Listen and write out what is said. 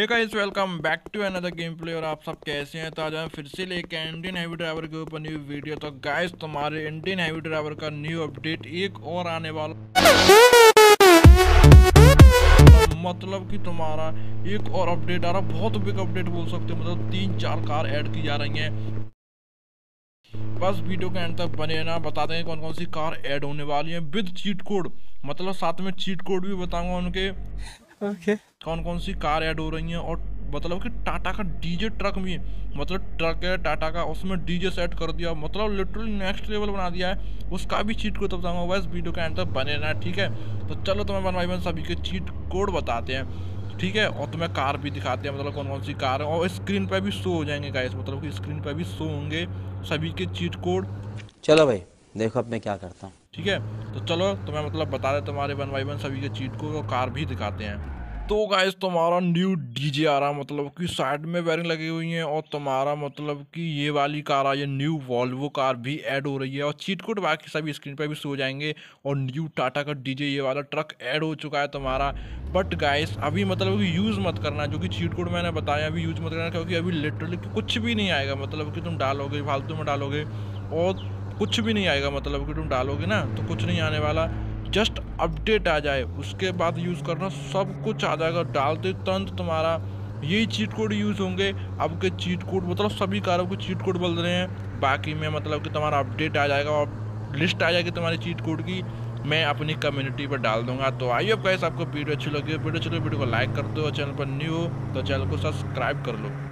Hey guys welcome back to another game play और आप सब कैसे हैं? तो आज हम फिर से लेके इंडियन हैवी ड्राइवर के ऊपर न्यू वीडियो तो गाइस तुम्हारे इंडियन हैवी ड्राइवर का न्यू अपडेट एक और आने वाला। मतलब कि तुम्हारा एक और अपडेट आ रहा बहुत बिग अपडेट बोल सकते हो। मतलब तीन चार कार ऐड की जा रही हैं। बस वीडियो के एंड तक बने ना बताते हैं कौन कौन सी कार ऐड होने वाली है। विद चीट कोड मतलब साथ में चीट कोड भी बताऊँगा उनके। ओके कौन कौन सी कार ऐड हो रही हैं और मतलब कि टाटा का डीजे ट्रक भी है। मतलब ट्रक है टाटा का उसमें डीजे सेट कर दिया मतलब लिटरली नेक्स्ट लेवल बना दिया है। उसका भी चीट कोड बताऊँगा बस वीडियो का एंड तक बने रहना ठीक है? तो चलो तुम्हें वन बाई वन सभी के चीट कोड बताते हैं ठीक है? और तुम्हें कार भी दिखाते हैं मतलब कौन कौन सी कार है। और स्क्रीन पर भी शो हो जाएँगे गाइस मतलब कि स्क्रीन पर भी शो होंगे सभी के चीट कोड चलो भाई। देखो अब मैं क्या करता हूँ। ठीक है तो चलो, तुम्हें मतलब बता रहे तुम्हारे वन बाई वन सभी के चीट को कार भी दिखाते हैं। तो गाइस तुम्हारा न्यू डीजे आ रहा मतलब कि साइड में वायरिंग लगी हुई है और तुम्हारा मतलब कि ये वाली कार आ, ये न्यू वॉल्वो कार भी ऐड हो रही है और चीट कोड बाकी सभी स्क्रीन पर भी सो जाएँगे और न्यू टाटा का डीजे ये वाला ट्रक ऐड हो चुका है तुम्हारा। बट गाइस अभी मतलब कि यूज़ मत करना, जो कि चीट कोड मैंने बताया, अभी यूज़ मत करना क्योंकि अभी लिटरली कुछ भी नहीं आएगा मतलब कि तुम डालोगे, फालतू में डालोगे और कुछ भी नहीं आएगा मतलब कि तुम डालोगे ना तो कुछ नहीं आने वाला। जस्ट अपडेट आ जाए, उसके बाद यूज़ करना, सब कुछ आ जाएगा। डालते तुरंत तुम्हारा यही चीट कोड यूज़ होंगे। अब के चीट कोड मतलब सभी कारों को चीट कोड बोल रहे हैं। बाकी में मतलब कि तुम्हारा अपडेट आ जाएगा और लिस्ट आ जाएगी तुम्हारी चीट कोड की। मैं अपनी कम्युनिटी पर डाल दूँगा। तो आइए अब कैसे आपको वीडियो अच्छी लगी वीडियो चलो वीडियो को लाइक कर दो। चैनल पर न्यू हो तो चैनल को सब्सक्राइब कर लो।